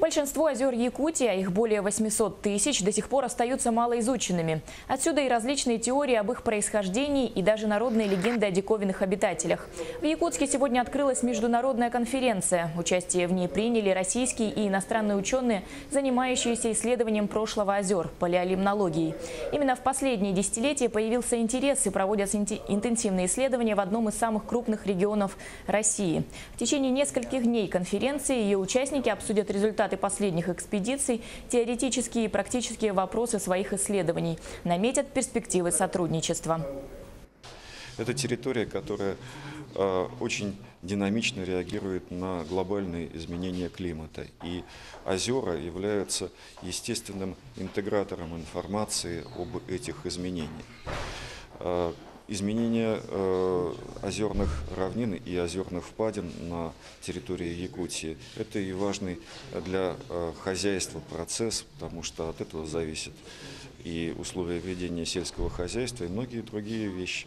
Большинство озер Якутии, а их более 800 тысяч, до сих пор остаются малоизученными. Отсюда и различные теории об их происхождении и даже народные легенды о диковинных обитателях. В Якутске сегодня открылась международная конференция. Участие в ней приняли российские и иностранные ученые, занимающиеся исследованием прошлого озер – палеолимнологией. Именно в последние десятилетия появился интерес и проводятся интенсивные исследования в одном из самых крупных регионов России. В течение нескольких дней конференции ее участники обсудят результаты последних экспедиций, теоретические и практические вопросы своих исследований, наметят перспективы сотрудничества. Это территория, которая э, очень динамично реагирует на глобальные изменения климата. И озера являются естественным интегратором информации об этих изменениях. Изменение э, озерных равнин и озерных впадин на территории Якутии – это и важный для э, хозяйства процесс, потому что от этого зависит и условия ведения сельского хозяйства, и многие другие вещи.